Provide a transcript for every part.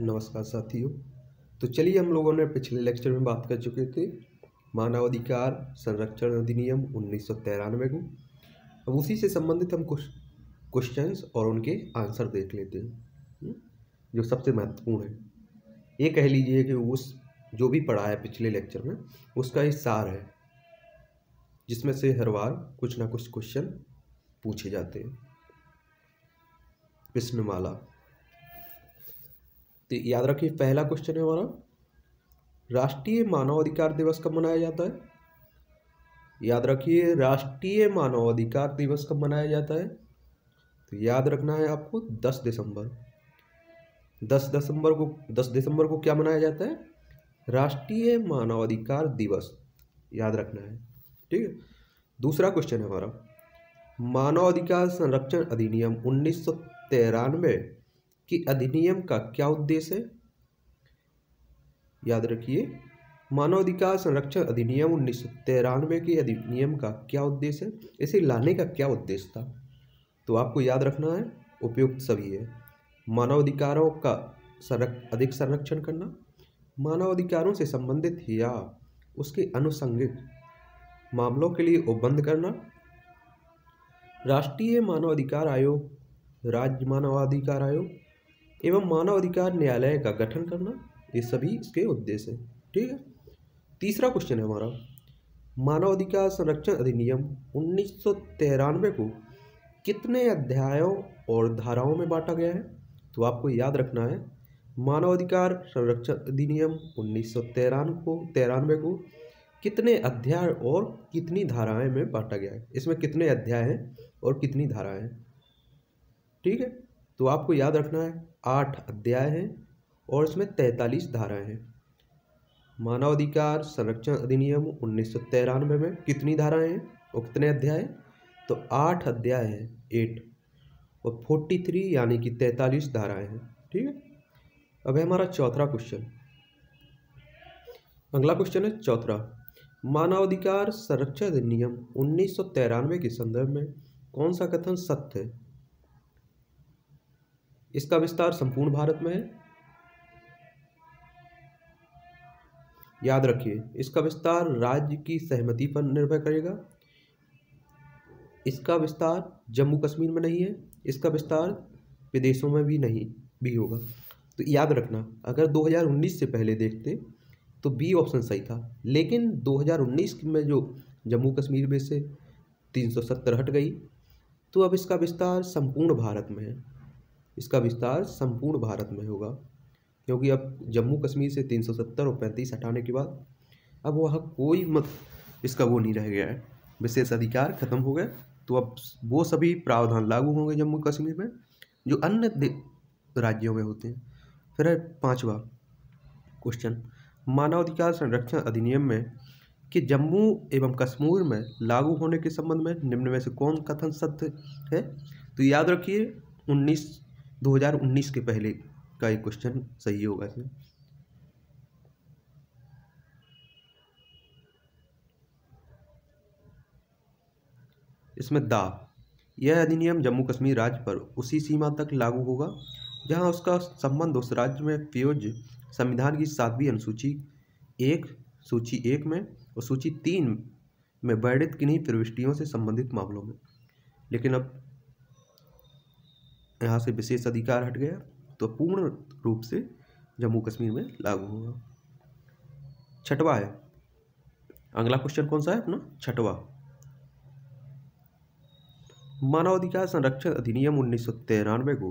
नमस्कार साथियों। तो चलिए हम लोगों ने पिछले लेक्चर में बात कर चुके थे मानवाधिकार संरक्षण अधिनियम उन्नीस सौ तिरानवे को। अब उसी से संबंधित हम कुछ क्वेश्चंस और उनके आंसर देख लेते हैं हम्म, जो सबसे महत्वपूर्ण है। ये कह लीजिए कि उस जो भी पढ़ा है पिछले लेक्चर में उसका ही सार है जिसमें से हर बार कुछ ना कुछ क्वेश्चन पूछे जाते हैं। प्रश्नमाला तो याद रखिए, पहला क्वेश्चन है हमारा। राष्ट्रीय मानवाधिकार दिवस कब मनाया जाता है? याद रखिए, राष्ट्रीय मानवाधिकार दिवस कब मनाया जाता है? तो याद रखना है आपको, दस दिसंबर। दस दिसंबर को, दस दिसंबर को क्या मनाया जाता है? राष्ट्रीय मानवाधिकार दिवस। याद रखना है, ठीक है? दूसरा क्वेश्चन है हमारा। मानवाधिकार संरक्षण अधिनियम उन्नीस सौ तिरानवे कि अधिनियम का क्या उद्देश्य है? याद रखिए, मानवाधिकार संरक्षण अधिनियम उन्नीस सौ तिरानवे के अधिनियम का क्या उद्देश्य है? इसे लाने का क्या उद्देश्य था? तो आपको याद रखना है, उपयुक्त सभी है। मानवाधिकारों का संरक, अधिक संरक्षण करना, मानवाधिकारों से संबंधित या उसके अनुसंगिक मामलों के लिए उपबंध करना। राष्ट्रीय मानवाधिकार आयोग, राज्य मानवाधिकार आयोग एवं मानवाधिकार न्यायालय का गठन करना, ये सभी इसके उद्देश्य हैं। ठीक है? तीसरा क्वेश्चन है हमारा। मानवाधिकार संरक्षण अधिनियम उन्नीस सौ तिरानवे को कितने अध्यायों और धाराओं में बांटा गया है? तो आपको याद रखना है, मानवाधिकार संरक्षण अधिनियम उन्नीस सौ तिरानवे को तिरानवे को कितने अध्याय और कितनी धाराएँ में बांटा गया है? इसमें कितने अध्याय हैं और कितनी धाराएँ हैं? ठीक है? तो आपको याद रखना है आठ अध्याय हैं और इसमें तैंतालीस धाराएँ हैं। मानवाधिकार संरक्षण अधिनियम उन्नीस सौ तिरानवे में कितनी धाराएँ हैं और कितने अध्याय तो आठ अध्याय हैं एट और फोर्टी थ्री यानी कि तैंतालीस धाराएँ हैं, ठीक है? अब है हमारा चौथा क्वेश्चन अगला क्वेश्चन है चौथा। मानवाधिकार संरक्षण अधिनियम उन्नीस सौ तिरानवे के संदर्भ में कौन सा कथन सत्य है? इसका विस्तार संपूर्ण भारत में है। याद रखिए, इसका विस्तार राज्य की सहमति पर निर्भर करेगा। इसका विस्तार जम्मू कश्मीर में नहीं है, इसका विस्तार विदेशों में भी नहीं, भी होगा। तो याद रखना, अगर 2019 से पहले देखते तो बी ऑप्शन सही था। लेकिन 2019 में जो जम्मू कश्मीर में से 370 हट गई तो अब इसका विस्तार संपूर्ण भारत में है। इसका विस्तार संपूर्ण भारत में होगा। क्योंकि अब जम्मू कश्मीर से 370 और पैंतीस हटाने के बाद अब वहाँ कोई मत इसका वो नहीं रह गया है। विशेष अधिकार खत्म हो गए तो अब वो सभी प्रावधान लागू होंगे जम्मू कश्मीर में, जो अन्य राज्यों में होते हैं। फिर है पाँचवा क्वेश्चन मानवाधिकार संरक्षण अधिनियम में कि जम्मू एवं कश्मीर में लागू होने के संबंध में निम्न में से कौन कथन सत्य है? तो याद रखिए, उन्नीस 2019 के पहले का एक क्वेश्चन सही होगा इसमें। इसमें दा, यह अधिनियम जम्मू कश्मीर राज्य पर उसी सीमा तक लागू होगा, जहाँ उसका संबंध उस राज्य में प्रयोज्य संविधान की सातवीं अनुसूची एक, सूची एक में और सूची तीन में वर्णित किन्हीं प्रविष्टियों से संबंधित मामलों में। लेकिन अब यहाँ से विशेष अधिकार हट गया तो पूर्ण रूप से जम्मू कश्मीर में लागू होगा छठवा है। अगला क्वेश्चन कौन सा है अपना? छठवा। मानवाधिकार संरक्षण अधिनियम उन्नीस सौ तिरानवे को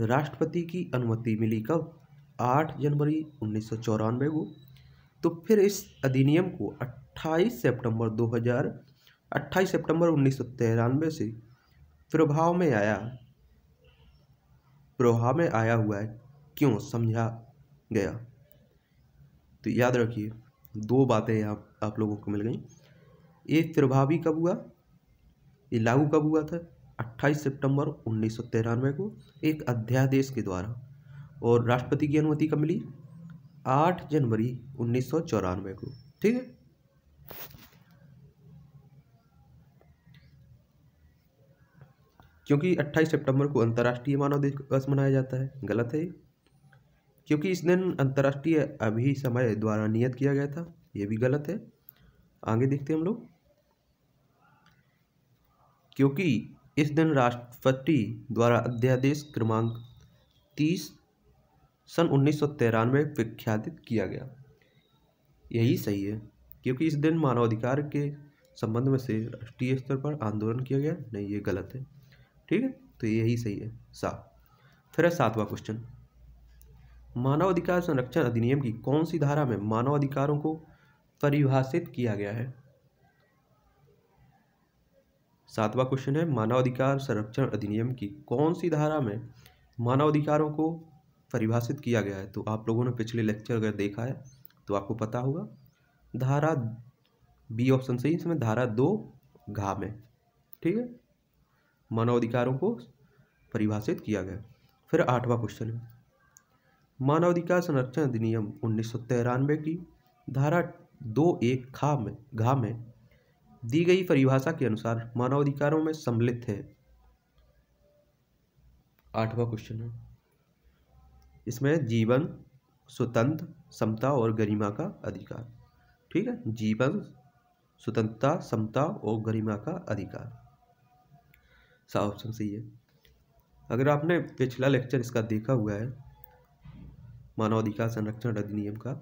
राष्ट्रपति की अनुमति मिली कब? आठ जनवरी उन्नीस सौ चौरानवे को। तो फिर इस अधिनियम को 28 सितंबर 2000 28 सितंबर उन्नीस सौ तिरानवे से प्रभाव में आया। प्रभाव में आया हुआ है, क्यों? समझा गया। तो याद रखिए, दो बातें आप आप लोगों को मिल गई। ये प्रभावी कब हुआ? ये लागू कब हुआ था? 28 सितंबर उन्नीस सौ तिरानवे को, एक अध्यादेश के द्वारा। और राष्ट्रपति की अनुमति कब मिली? 8 जनवरी उन्नीस सौ चौरानवे को। ठीक है? क्योंकि 28 सितंबर को अंतर्राष्ट्रीय मानव दिवस मनाया जाता है। गलत है क्योंकि इस दिन अंतर्राष्ट्रीय अभी समय द्वारा नियत किया गया था, ये भी गलत है। आगे देखते हैं हम लोग। क्योंकि इस दिन राष्ट्रपति द्वारा अध्यादेश क्रमांक तीस सन उन्नीस सौ तिरानवे विख्यातित किया गया। यही सही है, क्योंकि इस दिन मानवाधिकार के संबंध में से राष्ट्रीय स्तर पर आंदोलन किया गया। नहीं, ये गलत है। ठीक है? तो यही सही है। सात। फिर है सातवां क्वेश्चन मानवाधिकार संरक्षण अधिनियम की कौन सी धारा में मानवाधिकारों को परिभाषित किया गया है? सातवां क्वेश्चन है, मानवाधिकार संरक्षण अधिनियम की कौन सी धारा में मानवाधिकारों को परिभाषित किया गया है? तो आप लोगों ने पिछले लेक्चर अगर देखा है तो आपको पता होगा। धारा बी ऑप्शन सही इसमें धारा दो घा में। ठीक है? मानवाधिकारों को परिभाषित किया गया। फिर आठवां क्वेश्चन है। मानवाधिकार संरक्षण अधिनियम उन्नीस सौ तिरानवे की धारा दो एक खा में, घा में दी गई परिभाषा के अनुसार मानवाधिकारों में सम्मिलित है। आठवां क्वेश्चन है। इसमें जीवन, स्वतंत्र, समता और गरिमा का अधिकार। ठीक है? जीवन, स्वतंत्रता, समता और गरिमा का अधिकार। सा ऑप्शन सही है। अगर आपने पिछला लेक्चर इसका देखा हुआ है मानवाधिकार संरक्षण अधिनियम का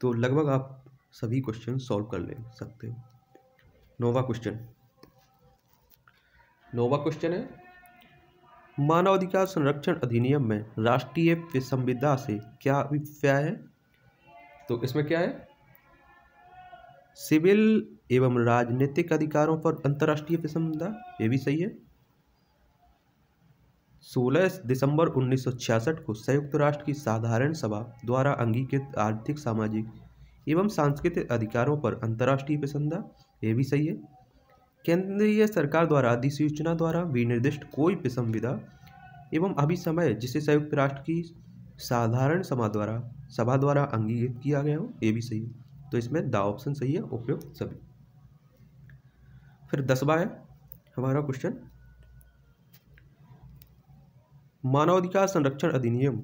तो लगभग आप सभी क्वेश्चन सॉल्व कर ले सकते हो। नोवा क्वेश्चन नोवा क्वेश्चन है मानवाधिकार संरक्षण अधिनियम में राष्ट्रीय संविदा से क्या अभिप्राय है? तो इसमें क्या है? सिविल एवं राजनीतिक अधिकारों पर अंतर्राष्ट्रीय संविदा ये भी सही है। 16 दिसंबर 1966 को संयुक्त राष्ट्र की साधारण सभा द्वारा अंगीकृत आर्थिक, सामाजिक एवं सांस्कृतिक अधिकारों पर अंतर्राष्ट्रीय पसंदा ये भी सही है। केंद्रीय सरकार द्वारा अधिसूचना द्वारा विनिर्दिष्ट कोई संविदा एवं अभी समय जिसे संयुक्त राष्ट्र की साधारण सभा द्वारा सभा द्वारा अंगीकृत किया गया हो, ये भी सही है। तो इसमें द ऑप्शन सही है, उपयुक्त सभी। फिर दसवा है, हमारा क्वेश्चन मानवाधिकार संरक्षण अधिनियम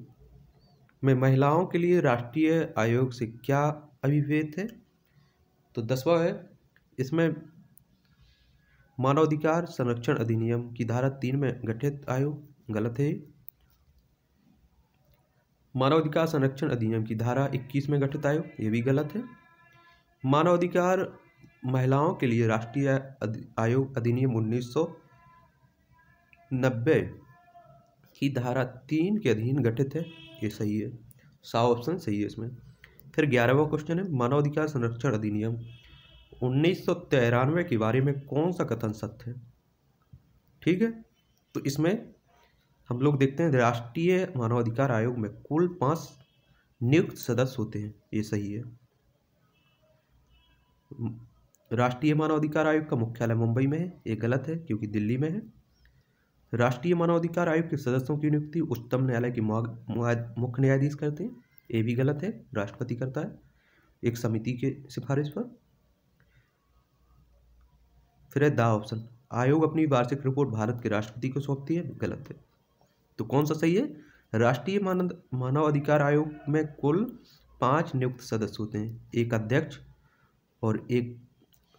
में महिलाओं के लिए राष्ट्रीय आयोग से क्या अभिभेद है? तो दसवा है, इसमें मानवाधिकार संरक्षण अधिनियम की धारा तीन में गठित आयोग गलत है। मानवाधिकार संरक्षण अधिनियम की धारा इक्कीस में गठित आयोग, ये भी गलत है। मानवाधिकार महिलाओं के लिए राष्ट्रीय आयोग अधिनियम उन्नीस सौ नब्बे की धारा तीन के अधीन गठित है। ये सही है। सा ऑप्शन सही है इसमें। फिर ग्यारहवा क्वेश्चन है, मानवाधिकार संरक्षण अधिनियम। उन्नीस सौ तिरानवे के बारे में कौन सा कथन सत्य है? ठीक है? तो इसमें हम लोग देखते हैं, राष्ट्रीय मानवाधिकार आयोग में कुल पाँच नियुक्त सदस्य होते हैं। ये सही है। राष्ट्रीय मानवाधिकार आयोग का मुख्यालय मुंबई में है। ये गलत है, क्योंकि दिल्ली में है। राष्ट्रीय मानवाधिकार आयोग के सदस्यों की नियुक्ति उच्चतम न्यायालय के मुख्य न्यायाधीश करते हैं। ये भी गलत है। राष्ट्रपति करता है। एक समिति के सिफारिश पर। फिर है दा ऑप्शन। आयोग अपनी वार्षिक रिपोर्ट भारत के राष्ट्रपति को सौंपती है। गलत है। तो कौन सा सही है? राष्ट्रीय मानव अधिकार आयोग में कुल पाँच नियुक्त सदस्य होते हैं। एक अध्यक्ष और एक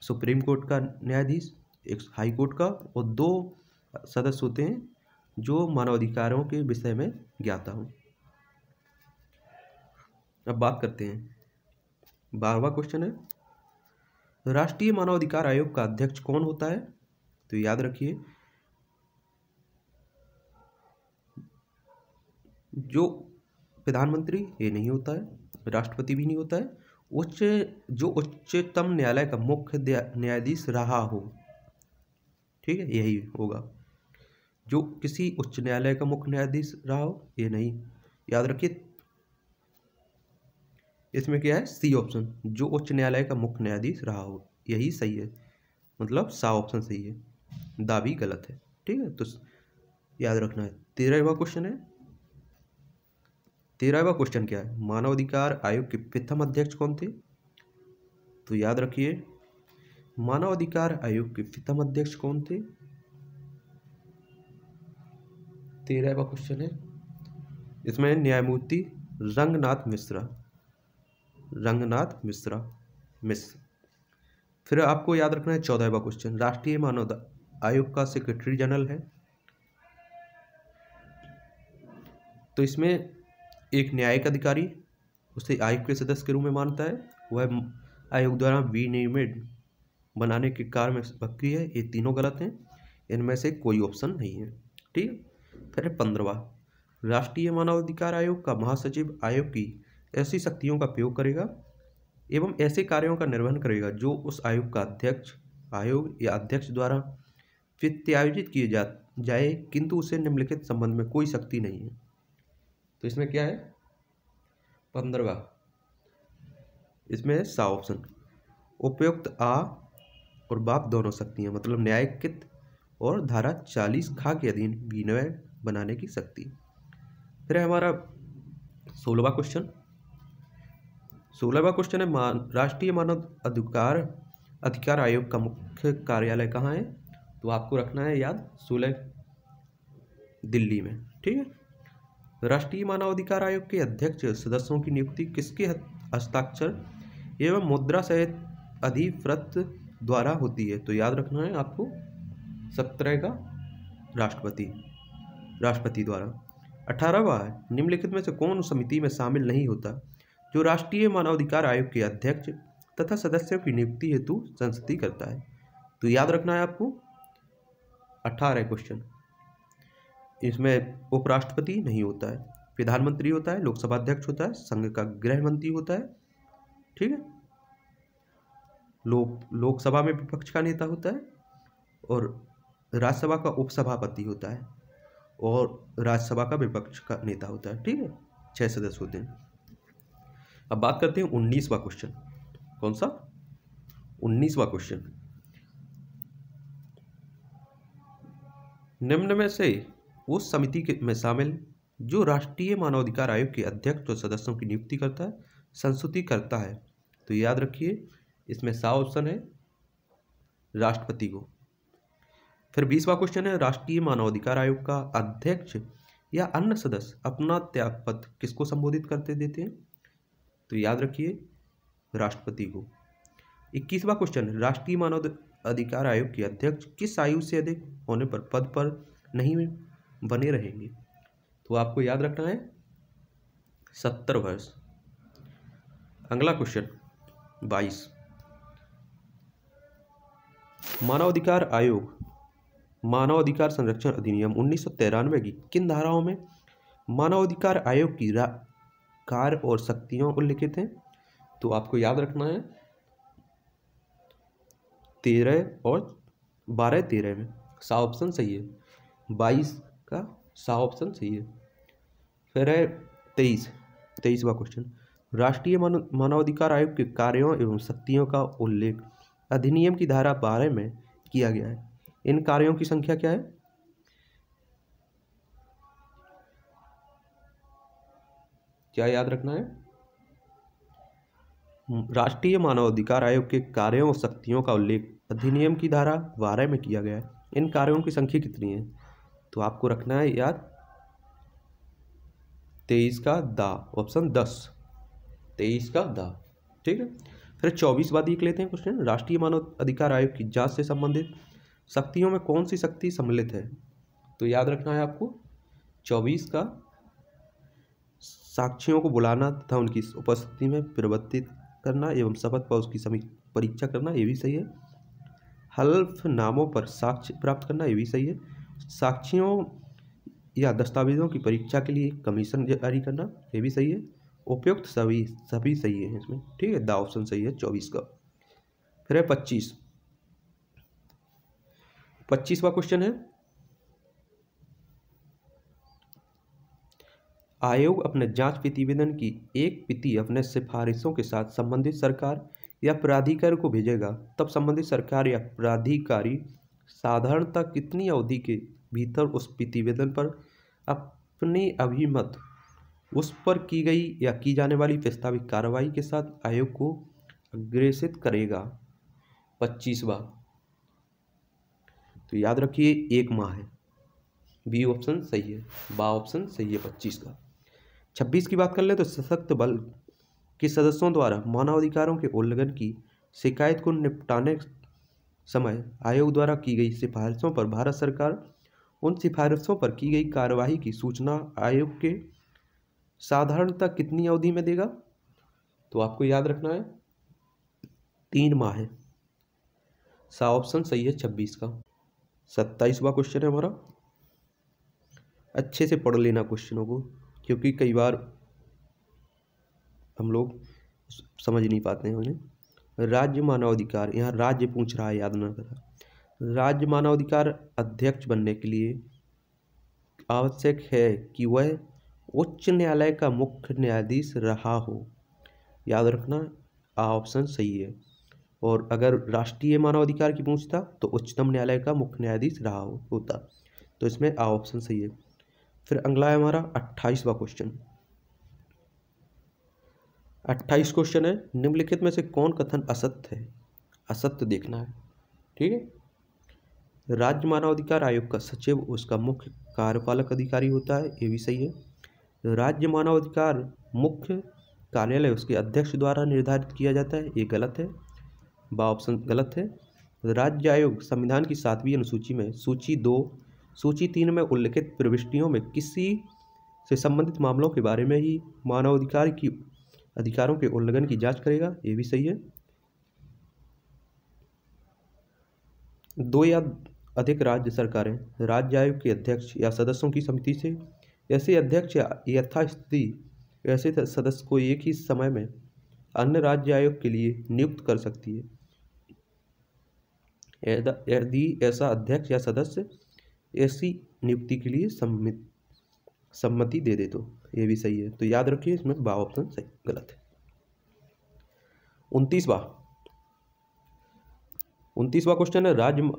सुप्रीम कोर्ट का न्यायाधीश, एक हाई कोर्ट का और दो सदस्य होते हैं, जो मानवाधिकारों के विषय में ज्ञाता हो। अब बात करते हैं। बारहवा क्वेश्चन है। राष्ट्रीय मानवाधिकार आयोग का अध्यक्ष कौन होता है? तो याद रखिए। जो प्रधानमंत्री, ये नहीं होता है। राष्ट्रपति भी नहीं होता है। उच्च, जो उच्चतम न्यायालय का मुख्य न्यायाधीश रहा हो। ठीक है, यही होगा। जो किसी उच्च न्यायालय का मुख्य न्यायाधीश रहा हो, ये नहीं। याद रखिए, इसमें क्या है? सी ऑप्शन जो उच्च न्यायालय का मुख्य न्यायाधीश रहा हो, यही सही है। मतलब सा ऑप्शन सही है दावी गलत है, ठीक है? तो याद रखना है, तेरहवा क्वेश्चन है। तेरहवा क्वेश्चन क्या है? मानवाधिकार आयोग के प्रथम अध्यक्ष कौन थे? तो याद रखिए मानवाधिकार आयोग के प्रथम अध्यक्ष कौन थे? तेरहवा क्वेश्चन है। इसमें न्यायमूर्ति रंगनाथ मिश्रा रंगनाथ मिश्रा मिश्र फिर आपको याद रखना है चौदहवा क्वेश्चन राष्ट्रीय मानव आयोग का सेक्रेटरी जनरल है। तो इसमें एक न्यायिक अधिकारी, उसे आयोग के सदस्य के रूप में मानता है। वह आयोग द्वारा विनियमित बनाने के कार्य में सक्रिय है। ये तीनों गलत हैं। इनमें से कोई ऑप्शन नहीं है। ठीक फिर पंद्रवा। राष्ट्रीय मानवाधिकार आयोग का महासचिव आयोग की ऐसी शक्तियों का प्रयोग करेगा एवं ऐसे कार्यों का निर्वहन करेगा जो उस आयोग का अध्यक्ष, आयोग या अध्यक्ष द्वारा वित्तायोजित किए जा, जाए, किंतु उसे निम्नलिखित संबंध में कोई शक्ति नहीं है। तो इसमें क्या है? पंद्रवा। इसमें सा ऑप्शन। उपयुक्त आ और बाप दोनों शक्तियाँ मतलब न्यायिक और धारा चालीस खा के अधीन विनिमय बनाने की शक्ति। फिर हमारा सोलहवा क्वेश्चन सोलहवा क्वेश्चन है मान राष्ट्रीय मानव अधिकार अधिकार आयोग का मुख्य कार्यालय कहाँ है? तो आपको रखना है याद, सोलह दिल्ली में, ठीक है? राष्ट्रीय मानवाधिकार आयोग के अध्यक्ष सदस्यों की नियुक्ति किसके हस्ताक्षर एवं मुद्रा सहित अधिव्रत द्वारा होती है? तो याद रखना है आपको, सत्रह का राष्ट्रपति। राष्ट्रपति द्वारा। अठारहवा निम्नलिखित में से कौन समिति में शामिल नहीं होता, जो राष्ट्रीय मानवाधिकार आयोग के अध्यक्ष तथा सदस्यों की नियुक्ति हेतु संसदीय करता है? तो याद रखना है आपको, अठारह क्वेश्चन इसमें उपराष्ट्रपति नहीं होता है, प्रधानमंत्री होता है, लोकसभा अध्यक्ष होता है, संघ का गृह मंत्री होता है, ठीक है? लोक, लोकसभा में विपक्ष का नेता होता है और राज्यसभा का उपसभापति होता है। और राज्यसभा का विपक्ष का नेता होता है, ठीक है? छह सदस्य होते हैं। अब बात करते हैं उन्नीसवा क्वेश्चन कौन सा? उन्नीसवा क्वेश्चन निम्न में से उस समिति के में शामिल, जो राष्ट्रीय मानवाधिकार आयोग के अध्यक्ष और सदस्यों की नियुक्ति करता है संस्तुति करता है। तो याद रखिए, इसमें सा ऑप्शन है राष्ट्रपति को। फिर बीसवा क्वेश्चन है, राष्ट्रीय मानवाधिकार आयोग का अध्यक्ष या अन्य सदस्य अपना त्याग त्यागपत्र किसको संबोधित करते देते हैं? तो याद रखिए, राष्ट्रपति को। इक्कीसवा क्वेश्चन राष्ट्रीय मानव अधिकार आयोग के अध्यक्ष किस आयु से अधिक होने पर पद पर नहीं बने रहेंगे? तो आपको याद रखना है, सत्तर वर्ष। अगला क्वेश्चन बाईस। मानवाधिकार आयोग मानवाधिकार संरक्षण अधिनियम उन्नीस सौ तिरानवे की किन धाराओं में मानवाधिकार आयोग की कार्य और शक्तियाँ उल्लिखित हैं? तो आपको याद रखना है। तेरह और बारह तेरह में। सा ऑप्शन सही है। बाईस का सा ऑप्शन सही है। फिर है तेईस। तेईसवा क्वेश्चन राष्ट्रीय मानवाधिकार आयोग के कार्यों एवं शक्तियों का उल्लेख अधिनियम की धारा बारह में किया गया है। इन कार्यों की संख्या क्या है? क्या याद रखना है? राष्ट्रीय मानवाधिकार आयोग के कार्यों और शक्तियों का उल्लेख अधिनियम की धारा बारह में किया गया है। इन कार्यों की संख्या कितनी है? तो आपको रखना है याद? तेईस का दा ऑप्शन दस। तेईस का दा, ठीक है? फिर चौबीस बाद देख लेते हैं क्वेश्चन राष्ट्रीय मानव अधिकार आयोग की जाँच से संबंधित। शक्तियों में कौन सी शक्ति सम्मिलित है? तो याद रखना है आपको, चौबीस का साक्षियों को बुलाना तथा उनकी उपस्थिति में परिवर्तित करना एवं शपथ पर उसकी परीक्षा करना, ये भी सही है। हल्फ नामों पर साक्ष्य प्राप्त करना, ये भी सही है। साक्षियों या दस्तावेजों की परीक्षा के लिए कमीशन जारी करना, ये भी सही है। उपयुक्त सभी सभी सही है इसमें, ठीक है? द ऑप्शन सही है, चौबीस का। फिर है पच्चीस। पच्चीसवा क्वेश्चन है। आयोग अपने जाँच प्रतिवेदन की एक प्रति अपने सिफारिशों के साथ संबंधित सरकार या प्राधिकारी को भेजेगा। तब संबंधित सरकार या प्राधिकारी साधारणतः कितनी अवधि के भीतर उस प्रतिवेदन पर अपनी अभिमत, उस पर की गई या की जाने वाली प्रस्तावित कार्रवाई के साथ आयोग को अग्रेसित करेगा? पच्चीसवा तो याद रखिए, एक माह है। बी ऑप्शन सही है, बा ऑप्शन सही है, पच्चीस का। छब्बीस की बात कर ले तो सशक्त बल के सदस्यों द्वारा मानवाधिकारों के उल्लंघन की शिकायत को निपटाने समय आयोग द्वारा की गई सिफारिशों पर भारत सरकार, उन सिफारिशों पर की गई कार्यवाही की सूचना आयोग के साधारणतः कितनी अवधि में देगा? तो आपको याद रखना है, तीन माह है। सा ऑप्शन सही है, छब्बीस का। सत्ताईसवा क्वेश्चन है हमारा। अच्छे से पढ़ लेना क्वेश्चनों को, क्योंकि कई बार हम लोग समझ नहीं पाते हैं उन्हें। राज्य मानवाधिकार यहाँ राज्य पूछ रहा है, याद न करा। राज्य मानवाधिकार अध्यक्ष बनने के लिए आवश्यक है कि वह उच्च न्यायालय का मुख्य न्यायाधीश रहा हो। याद रखना ऑप्शन सही है। और अगर राष्ट्रीय मानवाधिकार की पूछता तो उच्चतम न्यायालय का मुख्य न्यायाधीश रहा हो होता। तो इसमें आ ऑप्शन सही है। फिर अगला है हमारा अट्ठाईसवा क्वेश्चन अट्ठाईस क्वेश्चन है, निम्नलिखित में से कौन कथन असत्य है? असत्य देखना है, ठीक है? राज्य मानवाधिकार आयोग का सचिव, उसका मुख्य कार्यपालक अधिकारी होता है, ये भी सही है। राज्य मानवाधिकार मुख्य कार्यालय, उसके अध्यक्ष द्वारा निर्धारित किया जाता है, ये गलत है। बा ऑप्शन गलत है। राज्य आयोग संविधान की सातवीं अनुसूची में सूची दो, सूची तीन में उल्लिखित प्रविष्टियों में किसी से संबंधित मामलों के बारे में ही मानवाधिकार की, अधिकारों के उल्लंघन की जाँच करेगा। ये भी सही है। दो या अधिक राज्य सरकारें, राज्य आयोग के अध्यक्ष या सदस्यों की समिति से, ऐसे अध्यक्ष यथास्थिति, ऐसे सदस्य को एक ही समय में अन्य राज्य आयोग के लिए नियुक्त कर सकती है। यदि ऐसा अध्यक्ष या सदस्य ऐसी नियुक्ति के लिए सम्मित सम्मति दे दे तो ये भी सही है। तो याद रखिए, इसमें बा ऑप्शन सही, गलत है। उनतीसवा। उनतीसवा क्वेश्चन है, राज्य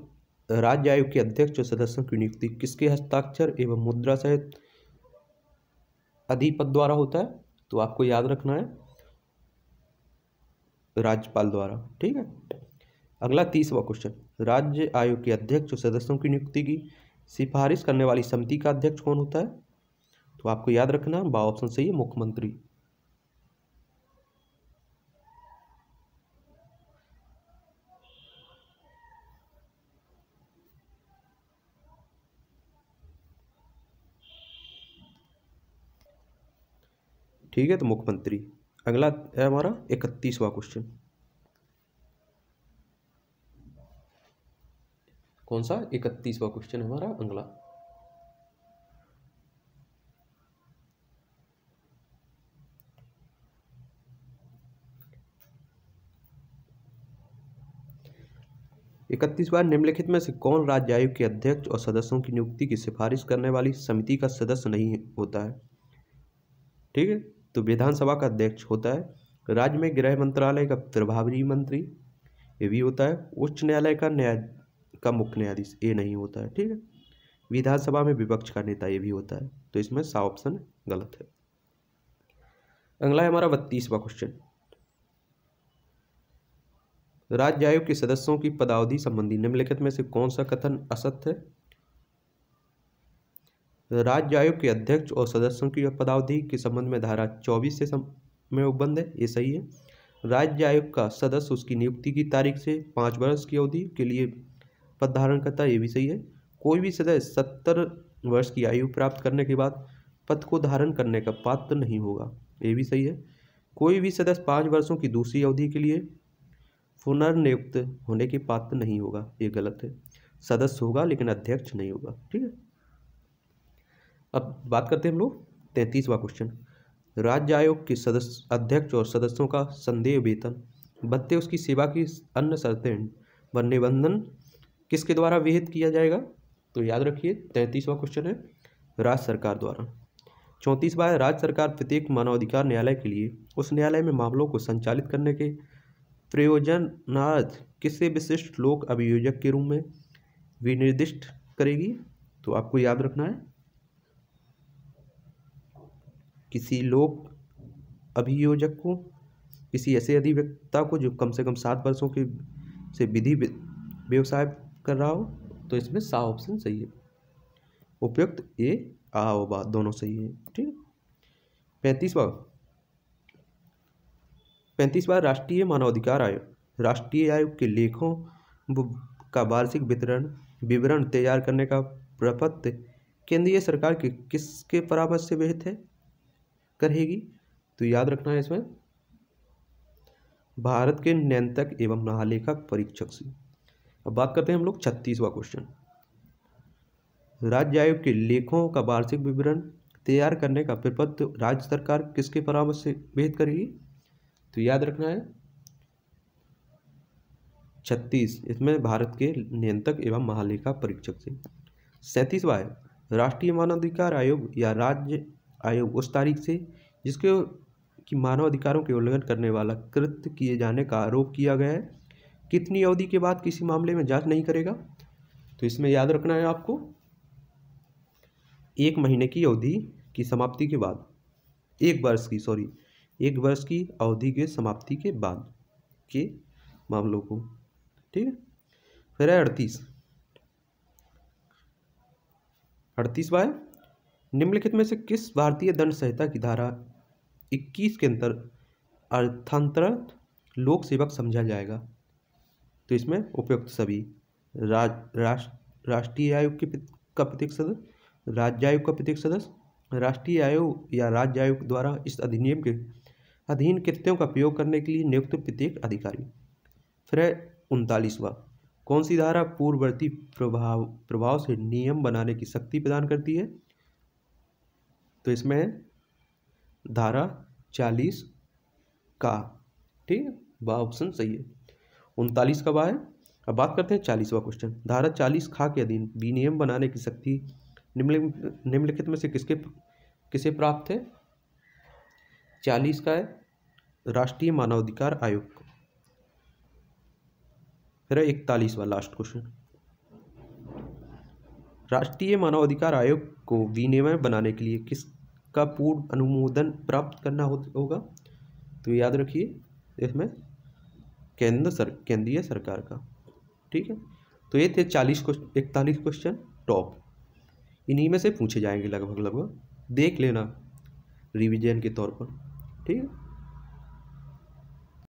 राज्य आयोग के अध्यक्ष और सदस्यों की नियुक्ति किसके हस्ताक्षर एवं मुद्रा सहित अधिपद द्वारा होता है? तो आपको याद रखना है, राज्यपाल द्वारा। ठीक है? अगला तीसवा क्वेश्चन राज्य आयोग के अध्यक्ष और सदस्यों की नियुक्ति की सिफारिश करने वाली समिति का अध्यक्ष कौन होता है? तो आपको याद रखना, बा ऑप्शन सही है, मुख्यमंत्री। ठीक है तो मुख्यमंत्री। अगला है हमारा इकतीसवा क्वेश्चन कौन सा? इकतीसवा क्वेश्चन हमारा, अगला। इकतीस बार निम्नलिखित में से कौन राज्य आयोग के अध्यक्ष और सदस्यों की नियुक्ति की सिफारिश करने वाली समिति का सदस्य नहीं होता है? ठीक है तो विधानसभा का अध्यक्ष होता है। राज्य में गृह मंत्रालय का प्रभारी मंत्री ये भी होता है। उच्च न्यायालय का न्याय का मुख्य न्यायाधीश ये नहीं होता है, ठीक है? विधानसभा में विपक्ष का नेता ये भी होता है तो इसमें सा ऑप्शन गलत है। अगला है हमारा बत्तीसवा क्वेश्चन। राज्य आयोग के सदस्यों की पदावधि संबंधी निम्नलिखित में से कौन सा कथन असत्य है? राज्य आयोग के अध्यक्ष और सदस्यों की पदावधि के संबंध में धारा चौबीस से सम... में उपबंध है, ये सही है। राज्य आयोग का सदस्य उसकी नियुक्ति की तारीख से पाँच वर्ष की अवधि के लिए पद धारण करता है, ये भी सही है। कोई भी सदस्य सत्तर वर्ष की आयु प्राप्त करने के बाद पद को धारण करने का पात्र नहीं होगा, ये भी सही है। कोई भी सदस्य पाँच वर्षों की दूसरी अवधि के लिए पुनर्नियुक्त होने के पात्र नहीं होगा, ये गलत है। सदस्य होगा लेकिन अध्यक्ष नहीं होगा, ठीक है? अब बात करते हैं हम लोग तैंतीसवा क्वेश्चन राज्य आयोग के सदस्य, अध्यक्ष और सदस्यों का संदेह वेतन भत्ते उसकी सेवा की अन्य शर्तें व निबंधन किसके द्वारा विहित किया जाएगा? तो याद रखिए, तैंतीसवा क्वेश्चन है राज्य सरकार द्वारा। चौंतीस बार राज्य सरकार प्रत्येक मानवाधिकार न्यायालय के लिए उस न्यायालय में मामलों को संचालित करने के प्रयोजनार्थ किसे विशिष्ट लोक अभियोजक के रूप में विनिर्दिष्ट करेगी? तो आपको याद रखना है, किसी लोक अभियोजक को, किसी ऐसे अधिवक्ता को जो कम से कम सात वर्षों के से विधि व्यवसाय कर रहा हो तो इसमें सा ऑप्शन सही है। उपयुक्त, ए, आ व बा, दोनों सही है, ठीक पैंतीसवा पैंतीसवा राष्ट्रीय मानवाधिकार आयोग। राष्ट्रीय आयोग के लेखों का वार्षिक वितरण, विवरण तैयार करने का प्रपत्र केंद्रीय सरकार के किसके परामर्श से विहित है? करेगी। तो याद रखना है इसमें। भारत के नियंत्रक एवं महालेखक परीक्षक से। अब बात करते हैं हम लोग छत्तीसवा क्वेश्चन राज्य आयोग के लेखों का वार्षिक विवरण तैयार करने का प्रपत्र राज्य सरकार किसके परामर्श से भेद करेगी? तो याद रखना है, छत्तीस, इसमें भारत के नियंत्रक एवं महालेखा परीक्षक से सैंतीसवा है, राष्ट्रीय मानवाधिकार आयोग या राज्य आयोग उस तारीख से जिसके कि मानवाधिकारों के उल्लंघन करने वाला कृत्य किए जाने का आरोप किया गया है। कितनी अवधि के बाद किसी मामले में जाँच नहीं करेगा? तो इसमें याद रखना है आपको, एक महीने की अवधि की समाप्ति के बाद, एक वर्ष की सॉरी एक वर्ष की अवधि के समाप्ति के बाद के मामलों को, ठीक है? फिर है अड़तीस। अड़तीसवा है निम्नलिखित में से किस भारतीय दंड संहिता की धारा इक्कीस के अंतर अर्थांतरित लोक सेवक समझा जाएगा? तो इसमें उपयुक्त सभी राज राष्ट्र राष्ट्रीय आयोग के का प्रत्येक सदस्य, राज्य आयोग का प्रत्येक सदस्य, राष्ट्रीय आयोग या राज्य आयोग द्वारा इस अधिनियम के अधीन कृत्यों का प्रयोग करने के लिए नियुक्त प्रत्येक अधिकारी। फिर है उनतालीसवा, कौन सी धारा पूर्ववर्ती प्रभाव प्रभाव से नियम बनाने की शक्ति प्रदान करती है? तो इसमें धारा चालीस का, ठीक वह, ऑप्शन सही है। उनतालीस का है अब बात करते हैं चालीसवा क्वेश्चन धारा चालीस खा के अधीन, विनियम बनाने की शक्ति निम्नलिखित निम्नलिखित में से किसके, किसे प्राप्त है? चालीस का है, राष्ट्रीय मानवाधिकार आयोग. को फिर इकतालीसवा लास्ट क्वेश्चन राष्ट्रीय मानवाधिकार आयोग को विनियमन बनाने के लिए किस का पूर्ण अनुमोदन प्राप्त करना होगा? तो याद रखिए, इसमें केंद्र सर, केंद्रीय सरकार का, ठीक है? तो ये थे चालीस क्वेश्चन इकतालीस क्वेश्चन, टॉप। इन्हीं में से पूछे जाएँगे लगभग लगभग देख लेना, रिवीजन के तौर पर, ठीक है?